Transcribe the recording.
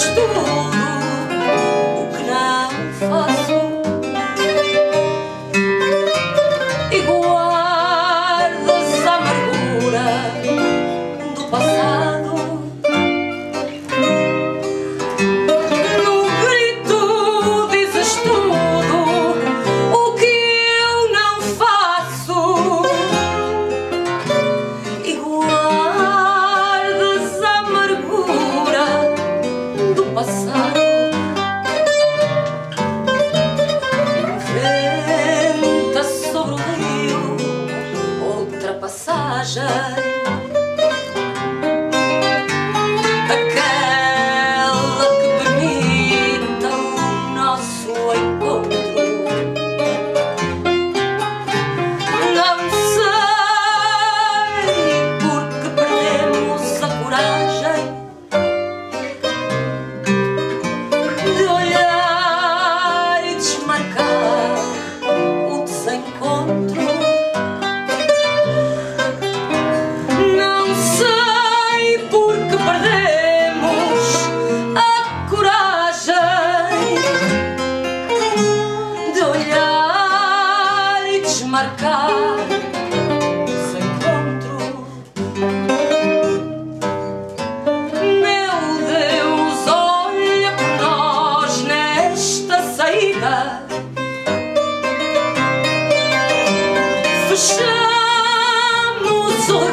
gosto. uważaj marcar esse encontro. Meu Deus, olha por nós nesta saída. Fechamos o